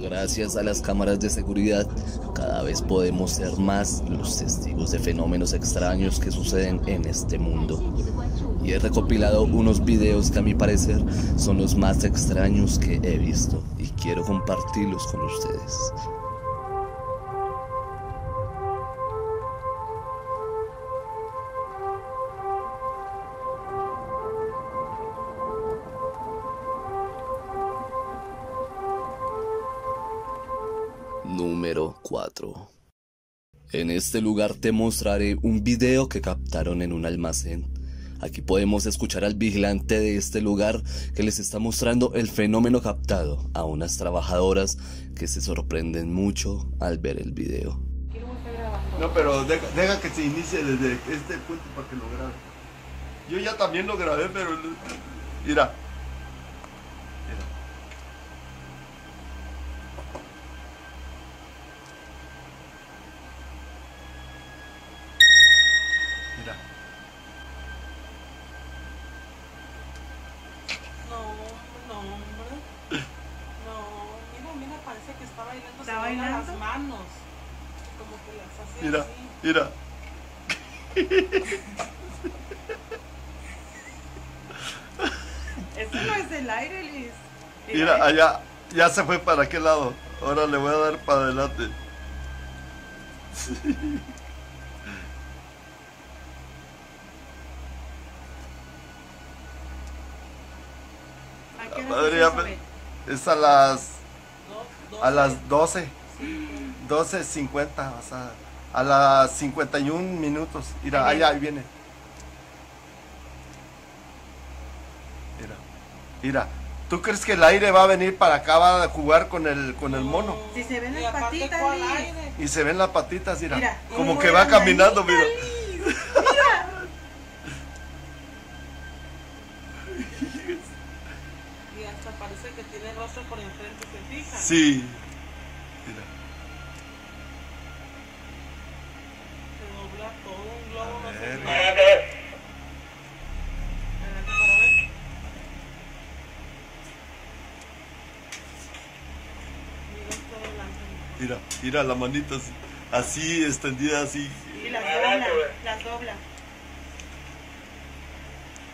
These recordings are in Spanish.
Gracias a las cámaras de seguridad, cada vez podemos ser más los testigos de fenómenos extraños que suceden en este mundo. Y he recopilado unos videos que a mi parecer son los más extraños que he visto y quiero compartirlos con ustedes. Número 4 En este lugar te mostraré un video que captaron en un almacén. Aquí podemos escuchar al vigilante de este lugar que les está mostrando el fenómeno captado a unas trabajadoras que se sorprenden mucho al ver el video. No, pero deja, que se inicie desde este punto para que lo grabe. Yo ya también lo grabé, pero... Mira. Está bailando. ¿Está bailando? las manos. Como que las hace Mira, así. mira. Eso no es el aire, Liz. Mira, allá. Ya se fue para aquel lado. Ahora le voy a dar para adelante. ¿A qué hora Madre, me-? Es a las A doce. las 12. 12.50, o sea, a las 51 minutos. Mira, Ahí allá viene. ahí viene. Mira, mira. ¿Tú crees que el aire va a venir para acá, va a jugar con el, con el mono? Si se ven las patitas. Y se ven las patitas, mira. Mira, como que va caminando, manita, mira. Sí. Mira. Se dobla todo un globo, no A sé ver. qué. Adelante para ver. Mira la manita así, así extendida así. Y las dobla, las dobla.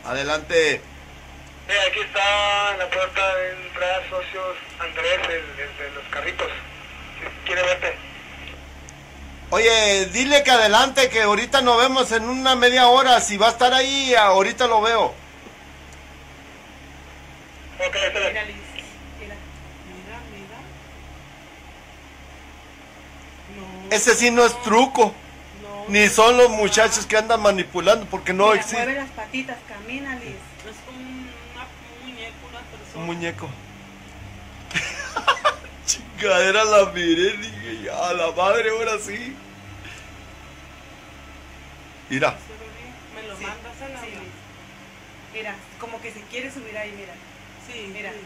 Adelante. Sí, aquí está en la puerta de entrada socios Andrés, el, el de los carritos. Si quiere verte. Oye, dile que adelante, que ahorita nos vemos en una media hora. Si va a estar ahí, ahorita lo veo. Ok, espera. Mira, Liz. Mira. Mira, mira. No, Ese sí no es truco. no. Ni son los muchachos que andan manipulando, porque no existe. mueve las patitas, camina, Liz. Es como una, un muñeco, una persona. Un muñeco. Chingadera la miré, dije, ya, a la madre, ahora sí. Mira. Me lo Sí, mandas a la sí. Mira, como que se quiere subir ahí, mira. Sí, Mira. sí.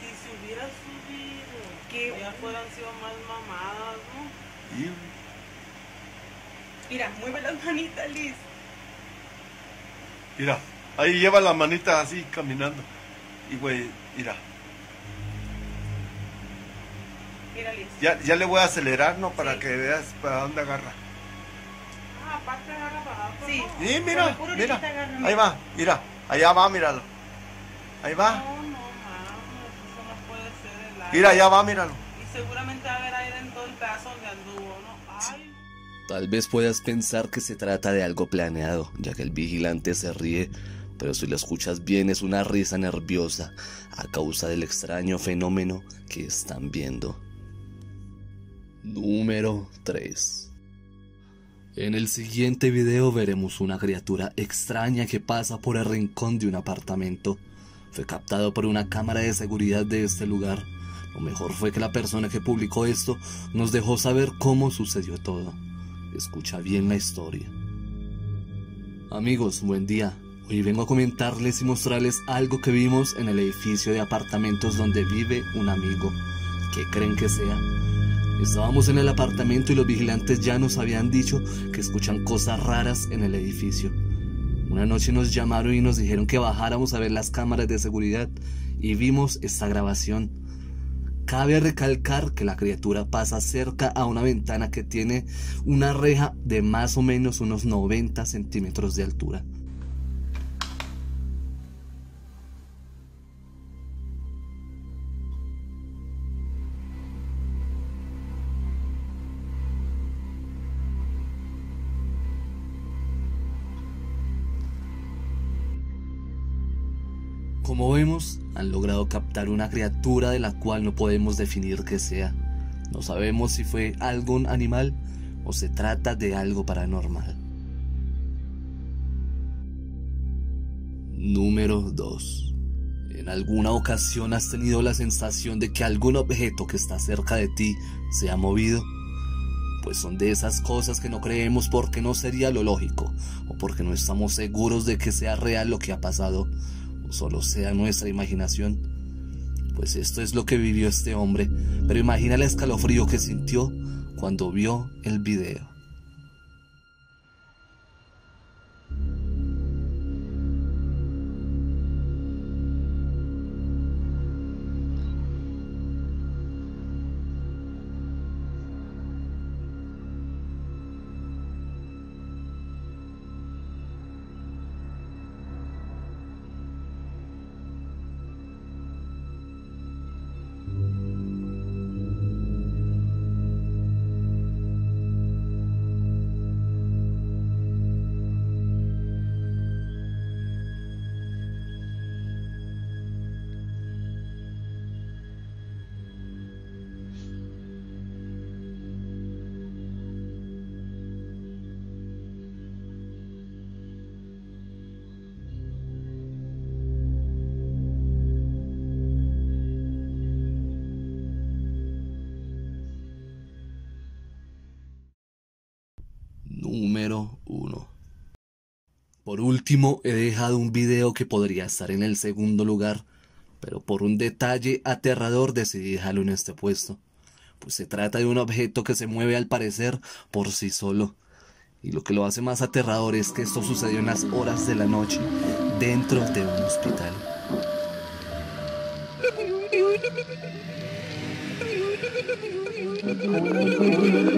Si se hubiera subido, Qué- ya fueran sido más mamadas, ¿no? Mira, mueve las manitas, Liz. mira, ahí lleva la manita así caminando. Y güey, mira, Mira, Liz. ya, ya le voy a acelerar, ¿no? Para Sí. que veas para dónde agarra. Ah, aparte agarra para abajo, Sí. ¿no? Sí, mira, mira, agarra, ahí va, mira, allá va, míralo. Ahí va, No, no mames, eso no puede ser el aire. mira, allá va, míralo. Y seguramente va a haber aire en todo el pedazo donde anduvo, ¿no? Ay, Tal vez puedas pensar que se trata de algo planeado, ya que el vigilante se ríe, pero si lo escuchas bien es una risa nerviosa a causa del extraño fenómeno que están viendo. Número 3 En el siguiente video veremos una criatura extraña que pasa por el rincón de un apartamento. Fue captado por una cámara de seguridad de este lugar. Lo mejor fue que la persona que publicó esto nos dejó saber cómo sucedió todo. Escucha bien la historia. Amigos, buen día. Hoy vengo a comentarles y mostrarles algo que vimos en el edificio de apartamentos donde vive un amigo. ¿Qué creen que sea? Estábamos en el apartamento y los vigilantes ya nos habían dicho que escuchan cosas raras en el edificio. Una noche nos llamaron y nos dijeron que bajáramos a ver las cámaras de seguridad y vimos esta grabación. Cabe recalcar que la criatura pasa cerca a una ventana que tiene una reja de más o menos unos 90 centímetros de altura. Como vemos, han logrado captar una criatura de la cual no podemos definir qué sea. No sabemos si fue algún animal o se trata de algo paranormal. Número 2. ¿En alguna ocasión has tenido la sensación de que algún objeto que está cerca de ti se ha movido? Pues son de esas cosas que no creemos porque no sería lo lógico o porque no estamos seguros de que sea real lo que ha pasado solo sea nuestra imaginación. Pues esto es lo que vivió este hombre, pero imagina el escalofrío que sintió cuando vio el video. Número 1. Por último, he dejado un video que podría estar en el segundo lugar, pero por un detalle aterrador decidí dejarlo en este puesto, pues se trata de un objeto que se mueve al parecer por sí solo. Y lo que lo hace más aterrador es que esto sucedió en las horas de la noche, dentro de un hospital.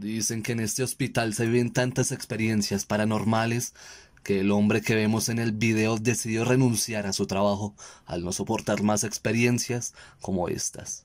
Dicen que en este hospital se viven tantas experiencias paranormales que el hombre que vemos en el video decidió renunciar a su trabajo al no soportar más experiencias como estas.